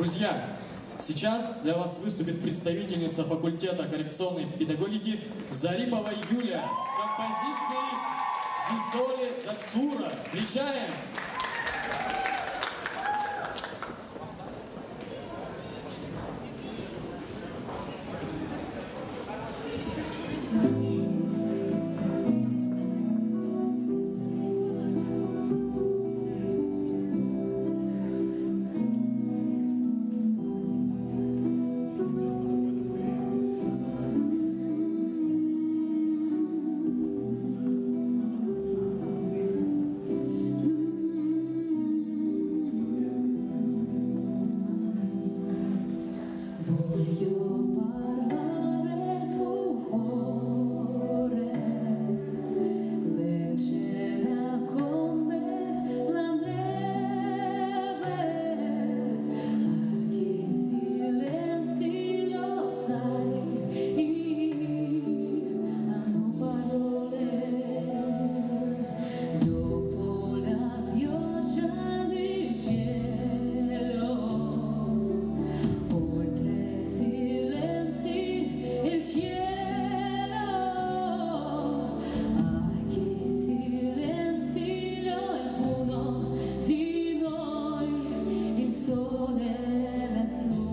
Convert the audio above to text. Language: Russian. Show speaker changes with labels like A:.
A: Друзья, сейчас для вас выступит представительница факультета коррекционной педагогики Зарипова Юлия с композицией Висоли Дацура. Встречаем!
B: sole la tua